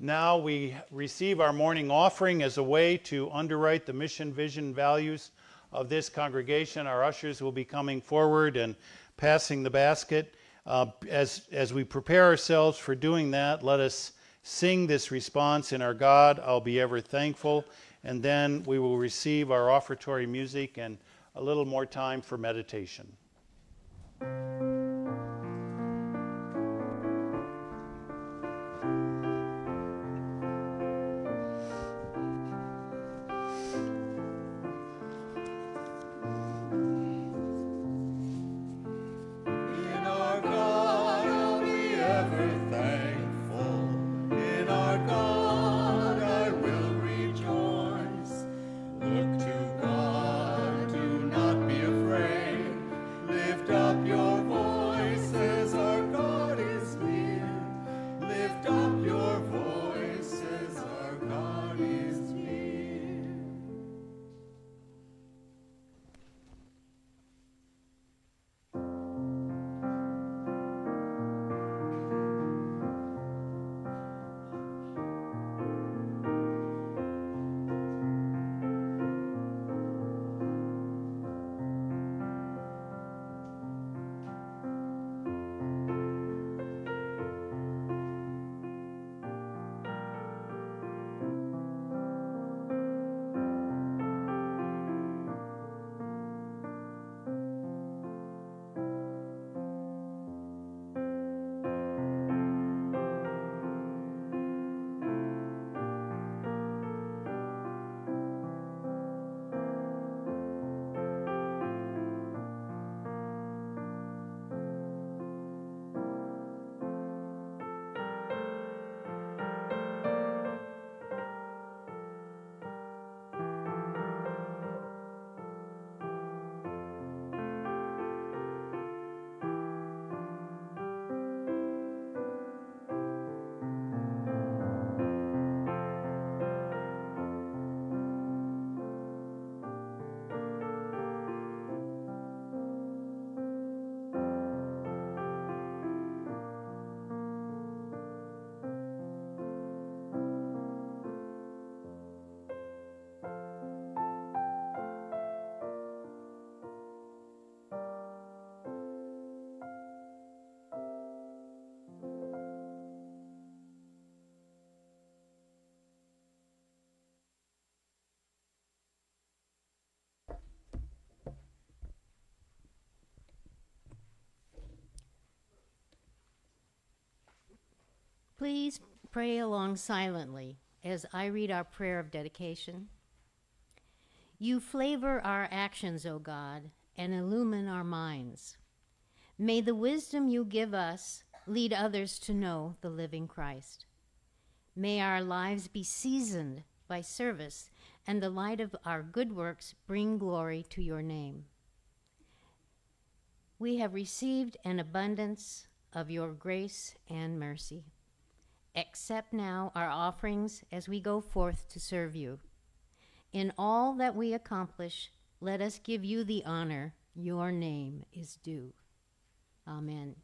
Now we receive our morning offering as a way to underwrite the mission, vision, values of this congregation. Our ushers will be coming forward and passing the basket. Uh, as, as we prepare ourselves for doing that, let us sing this response in our God, I'll be ever thankful. And then we will receive our offertory music and a little more time for meditation. Please pray along silently as I read our prayer of dedication. You flavor our actions, O God, and illumine our minds. May the wisdom you give us lead others to know the living Christ. May our lives be seasoned by service, and the light of our good works bring glory to your name. We have received an abundance of your grace and mercy. Accept now our offerings as we go forth to serve you. In all that we accomplish, let us give you the honor your name is due. Amen.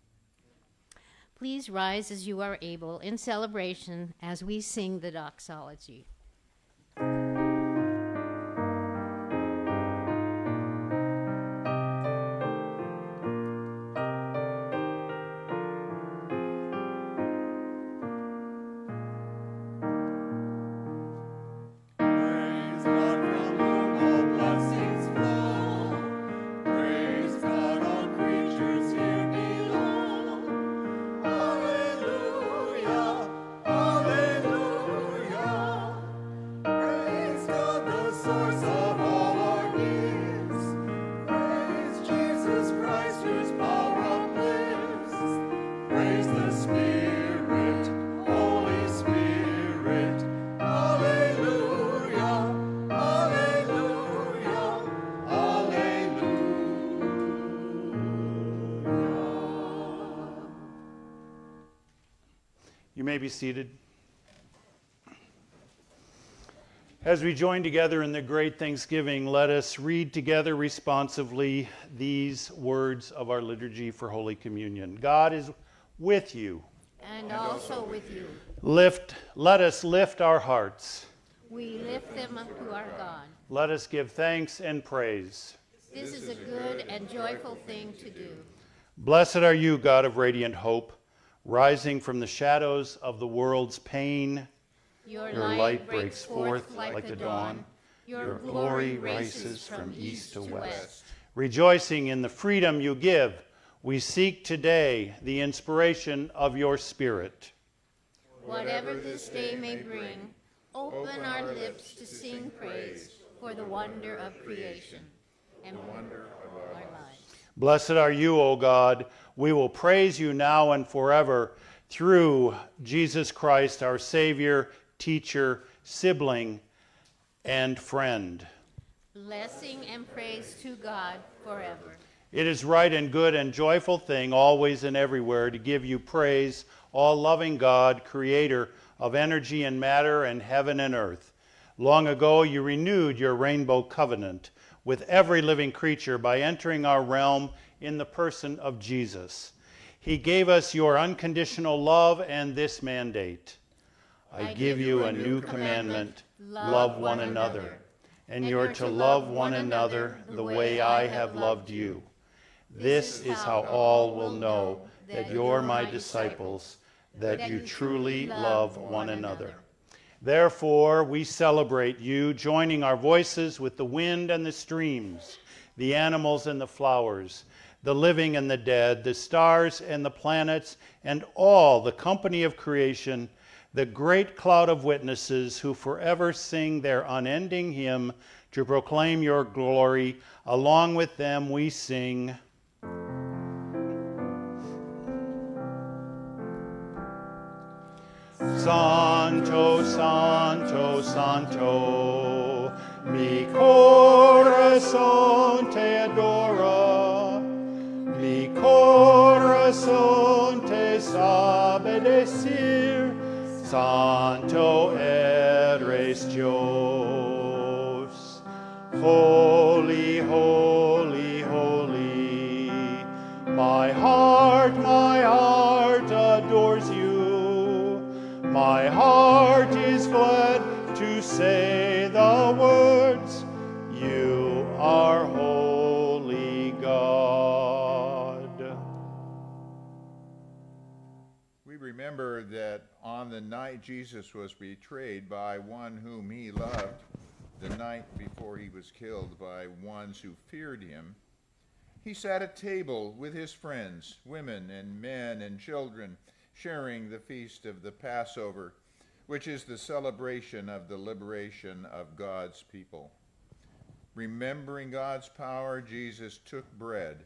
Please rise as you are able in celebration as we sing the doxology. Be seated. As we join together in the great Thanksgiving, let us read together responsively these words of our liturgy for Holy Communion. God is with you. And also with you. Lift, let us lift our hearts. We lift them up to our God. Let us give thanks and praise. This is a good and joyful thing to do. Blessed are you, God of radiant hope, rising from the shadows of the world's pain. Your, Your light breaks forth like the dawn. Your glory rises from east to west. Rejoicing in the freedom you give, we seek today the inspiration of your Spirit. Whatever this day may bring, open our lips to sing praise for the wonder of creation and wonder of our lives. Blessed are you, O God. We will praise you now and forever through Jesus Christ, our Savior, teacher, sibling, and friend. Blessing and praise to God forever. It is right and good and joyful thing, always and everywhere, to give you praise, all loving God, creator of energy and matter and heaven and earth. Long ago, you renewed your rainbow covenant with every living creature by entering our realm in the person of Jesus. He gave us your unconditional love and this mandate I, give you a new commandment love one another. And you're to love one another the way I have loved you. This is how all will know that you're my disciples, that you truly love one another. Therefore, we celebrate you, joining our voices with the wind and the streams, the animals and the flowers, the living and the dead, the stars and the planets, and all the company of creation, the great cloud of witnesses who forever sing their unending hymn to proclaim your glory. Along with them, we sing. Santo, Santo, Santo, mi corazón te adora, corazón te sabe decir, Santo eres Dios. Holy, holy, holy, my heart, my heart adores you. My heart is glad to say remember that on the night Jesus was betrayed by one whom he loved, the night before he was killed by ones who feared him, he sat at table with his friends, women and men and children, sharing the feast of the Passover, which is the celebration of the liberation of God's people. Remembering God's power, Jesus took bread,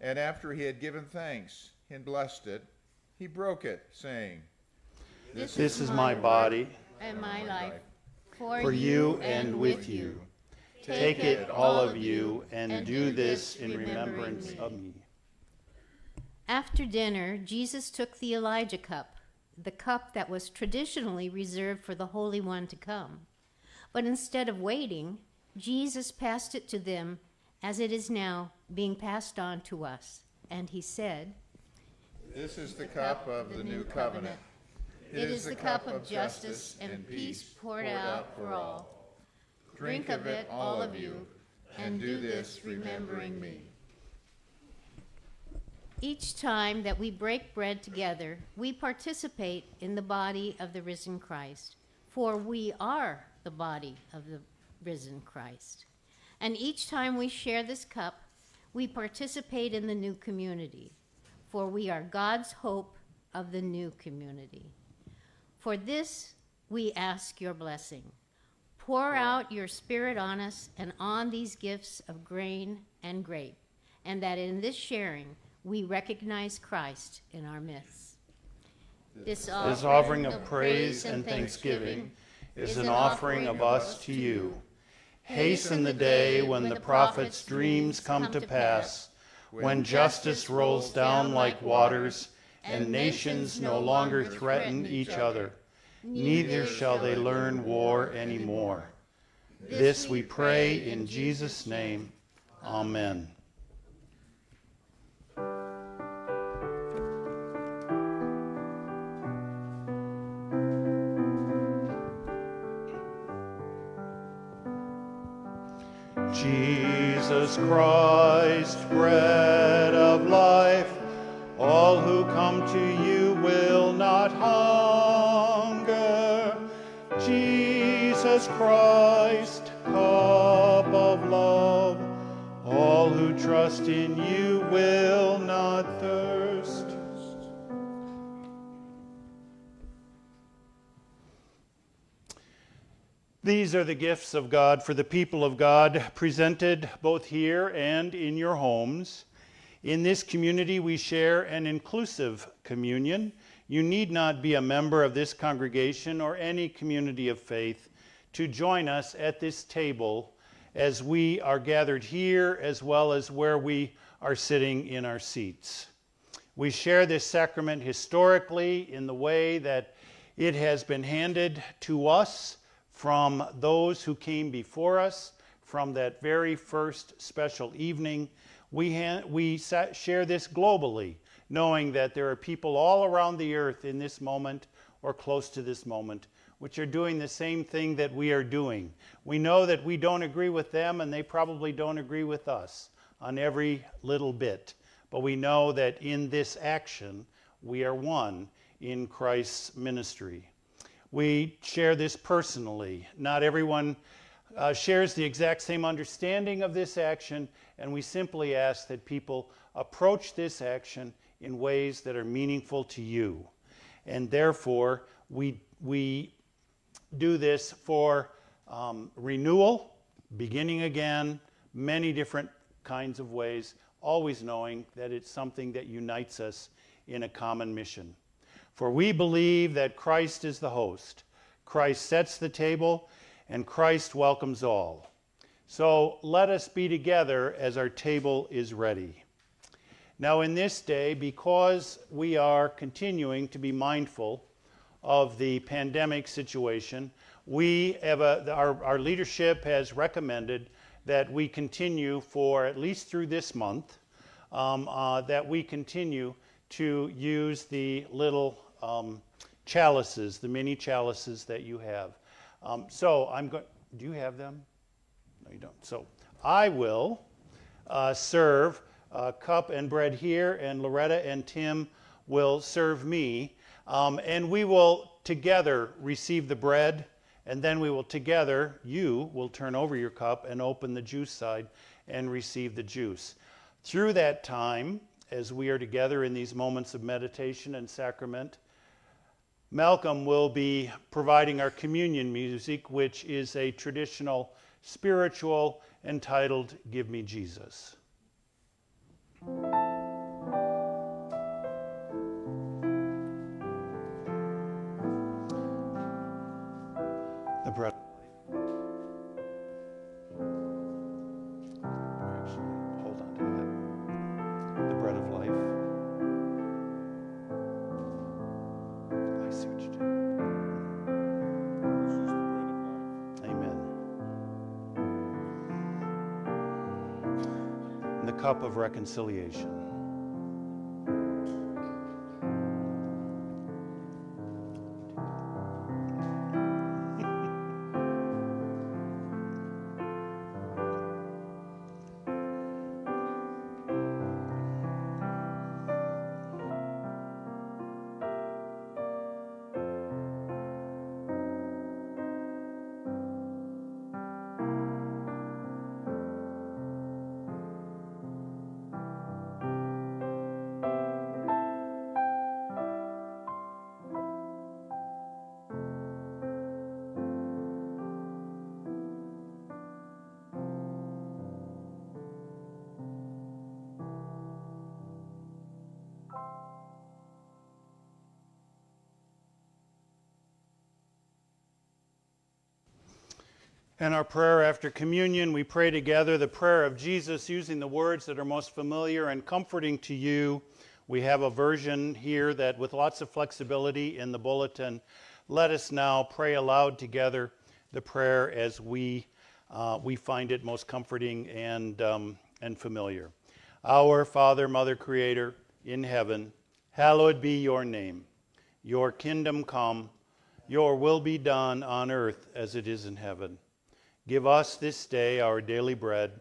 and after he had given thanks and blessed it, he he broke it, saying, This, This is my body and my life for, for you and with you. Take it, all of you, and do this in remembrance of me. After dinner, Jesus took the Elijah cup, the cup that was traditionally reserved for the Holy One to come. But instead of waiting, Jesus passed it to them as it is now being passed on to us. And he said, This is the cup of the new covenant. It is the cup of justice and peace poured out for all. Drink of it, all of you, and do this remembering me. Each time that we break bread together, we participate in the body of the risen Christ, for we are the body of the risen Christ. And each time we share this cup, we participate in the new community, for we are God's hope of the new community. For this, we ask your blessing. Pour out your Spirit on us and on these gifts of grain and grape, and that in this sharing we recognize Christ in our midst. This This offering of praise and thanksgiving is an offering of us to you. Hasten the day when the prophet's dreams come to pass, when justice rolls down like waters, and nations no longer threaten each other. Neither shall they learn war anymore. This we pray in Jesus' name. Amen. Christ, bread of life, all who come to you will not hunger. Jesus Christ, cup of love, all who trust in you will These are the gifts of God for the people of God, presented both here and in your homes. In this community, we share an inclusive communion. You need not be a member of this congregation or any community of faith to join us at this table as we are gathered here as well as where we are sitting in our seats. We share this sacrament historically in the way that it has been handed to us from those who came before us, from that very first special evening. We, ha- we sa- share this globally, knowing that there are people all around the earth in this moment or close to this moment which are doing the same thing that we are doing. We know that we don't agree with them, and they probably don't agree with us on every little bit. But we know that in this action, we are one in Christ's ministry. We share this personally. Not everyone uh, shares the exact same understanding of this action, and we simply ask that people approach this action in ways that are meaningful to you. And therefore, we, we do this for um, renewal, beginning again, many different kinds of ways, always knowing that it's something that unites us in a common mission. For we believe that Christ is the host. Christ sets the table, and Christ welcomes all. So let us be together as our table is ready. Now, in this day, because we are continuing to be mindful of the pandemic situation, we a, our, our leadership has recommended that we continue for at least through this month, um, uh, that we continue to use the little um, chalices, the mini chalices that you have. Um, so I'm going. Do you have them? No, you don't. So I will uh, serve uh, cup and bread here, and Loretta and Tim will serve me, um, and we will together receive the bread, and then we will together. You will turn over your cup and open the juice side and receive the juice. Through that time, as we are together in these moments of meditation and sacrament, Malcolm will be providing our communion music, which is a traditional spiritual entitled Give Me Jesus. Of reconciliation. And our prayer after communion, we pray together the prayer of Jesus using the words that are most familiar and comforting to you. We have a version here that, with lots of flexibility in the bulletin, let us now pray aloud together the prayer as we, uh, we find it most comforting and, um, and familiar. Our Father, Mother, Creator in heaven, hallowed be your name. Your kingdom come, your will be done on earth as it is in heaven. Give us this day our daily bread,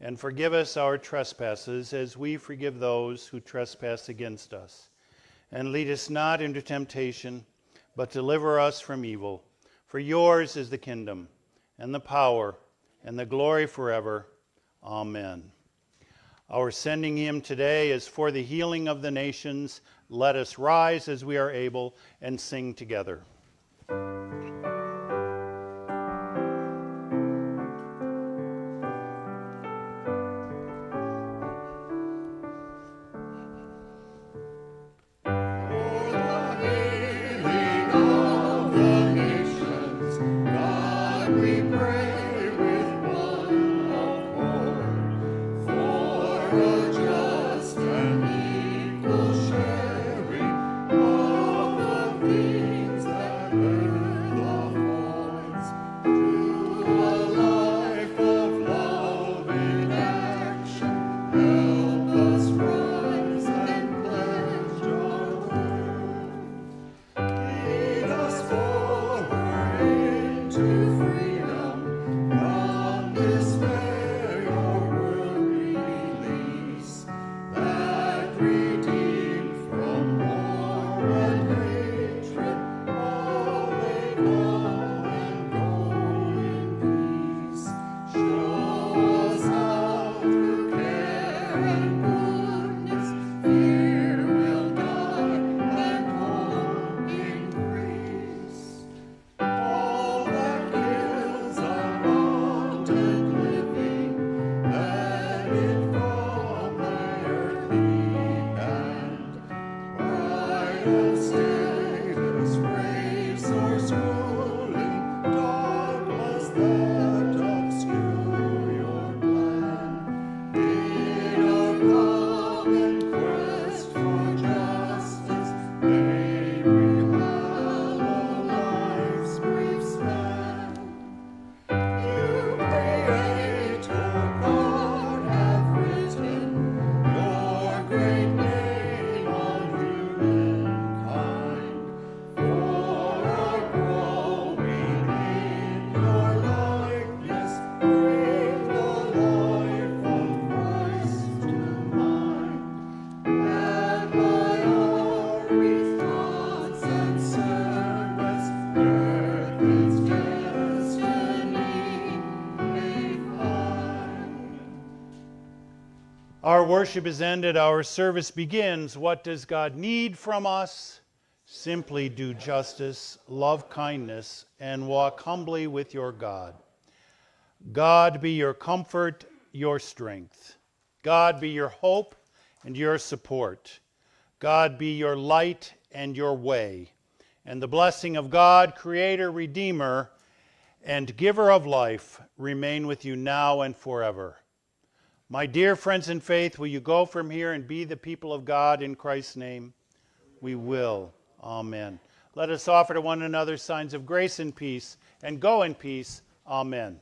and forgive us our trespasses as we forgive those who trespass against us. And lead us not into temptation, but deliver us from evil. For yours is the kingdom, and the power, and the glory forever. Amen. Our sending hymn today is for the healing of the nations. Let us rise as we are able and sing together. Worship is ended, our service begins. What does God need from us? Simply do justice, love kindness, and walk humbly with your God. God be your comfort, your strength. God be your hope and your support. God be your light and your way. And the blessing of God, Creator, Redeemer, and Giver of life, remain with you now and forever. My dear friends in faith, will you go from here and be the people of God in Christ's name? We will. Amen. Let us offer to one another signs of grace and peace, and go in peace. Amen.